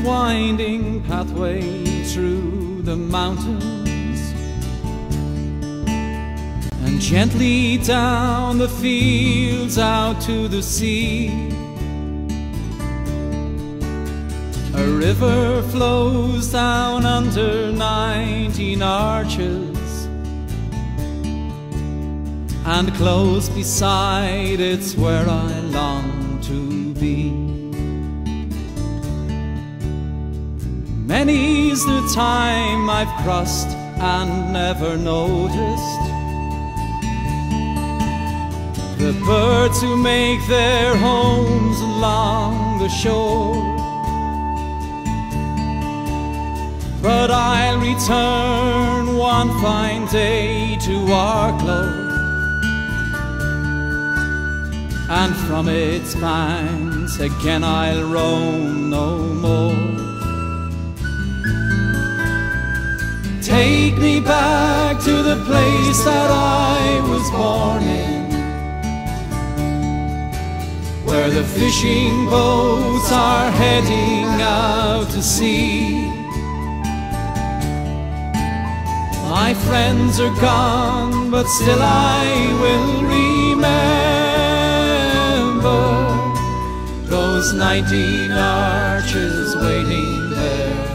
winding pathway through the mountains, and gently down the fields out to the sea. A river flows down under nineteen arches, and close beside it's where I long to be. Many's the time I've crossed and never noticed. The birds who make their homes along the shore. But I'll return one fine day to our Arklow. And from its banks again I'll roam no more Take me back to the place that I was born in Where the fishing boats are heading out to sea. My friends are gone, but still I will remember Those nineteen arches waiting there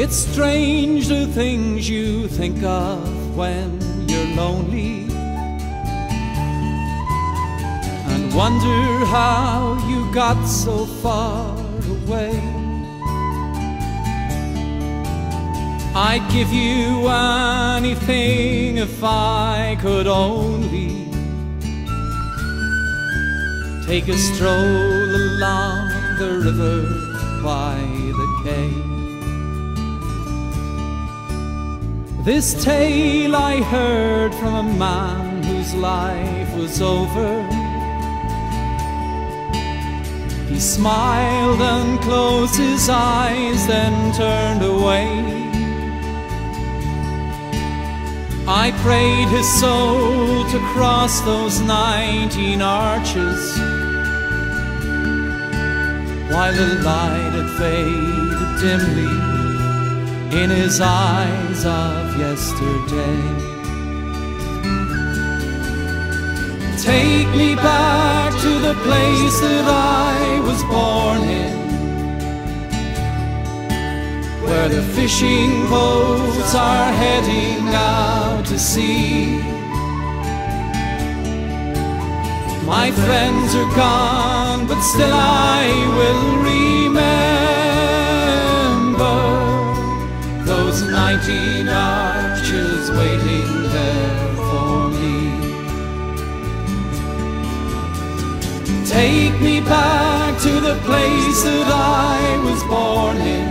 It's strange the things you think of when you're lonely. And wonder how you got so far away. I'd give you anything if I could only Take a stroll along the river by the quay This tale I heard from a man whose life was over. He smiled and closed his eyes, then turned away. I prayed his soul to cross those nineteen arches while the light had faded dimly in his eyes of yesterday. Take me back to the place that I was born in, where the fishing boats are heading out to sea. My friends are gone, but still I Take me back to the place that I was born in,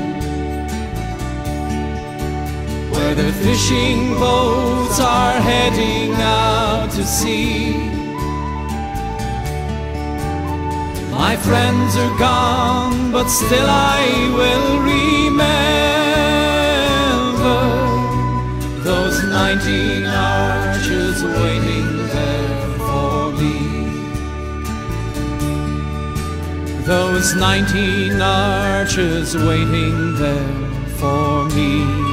where the fishing boats are heading out to sea. My friends are gone, but still I will remember those nineteen arches waiting there for me. Those nineteen arches waiting there for me.